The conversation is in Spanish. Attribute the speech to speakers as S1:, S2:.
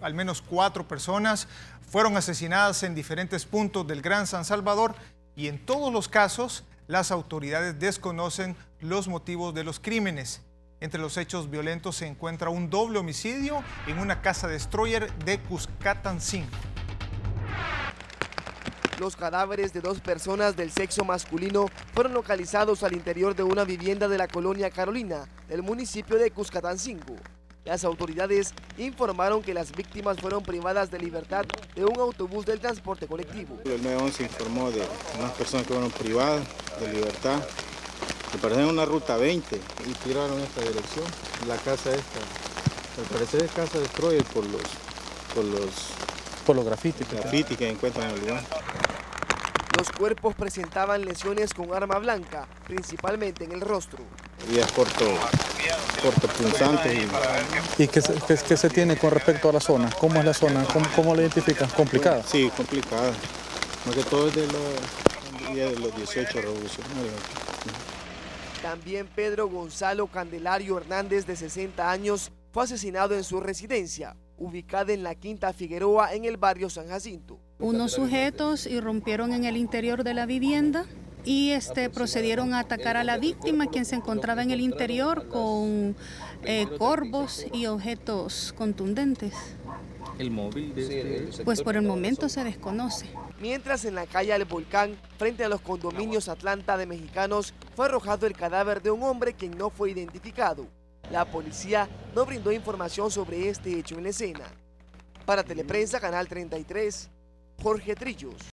S1: al menos cuatro personas fueron asesinadas en diferentes puntos del Gran San Salvador y en todos los casos las autoridades desconocen los motivos de los crímenes. Entre los hechos violentos se encuentra un doble homicidio en una casa destroyer de Cuscatancingo.
S2: Los cadáveres de dos personas del sexo masculino fueron localizados al interior de una vivienda de la colonia Carolina, del municipio de Cuscatancingo. Las autoridades informaron que las víctimas fueron privadas de libertad de un autobús del transporte colectivo.
S3: El 911 informó de unas personas que fueron privadas de libertad, que parecen una ruta 20 y tiraron esta dirección. La casa esta, al parecer es casa de Troyer por los, por los,
S4: por los grafitis,
S3: grafitis que encuentran en el lugar.
S2: Los cuerpos presentaban lesiones con arma blanca, principalmente en el rostro.
S3: Días corto, corto punzantes.
S4: ¿Y, ¿Y qué, se, qué, qué, se tiene con respecto a la zona? ¿Cómo es la zona? ¿Cómo, cómo la identifican? ¿Complicada?
S3: Sí, complicada. Más que todo es de los, de los 18 revolucionarios.
S2: También Pedro Gonzalo Candelario Hernández, de 60 años, fue asesinado en su residencia, ubicada en la Quinta Figueroa, en el barrio San Jacinto.
S5: Unos sujetos irrumpieron en el interior de la vivienda y este, procedieron a atacar a la víctima, quien se encontraba en el interior con eh, corvos y objetos contundentes.
S6: ¿El móvil de
S5: este... Pues por el momento se desconoce.
S2: Mientras en la calle del Volcán, frente a los condominios Atlanta de Mexicanos, fue arrojado el cadáver de un hombre quien no fue identificado. La policía no brindó información sobre este hecho en la escena. Para Teleprensa, Canal 33, Jorge Trillos.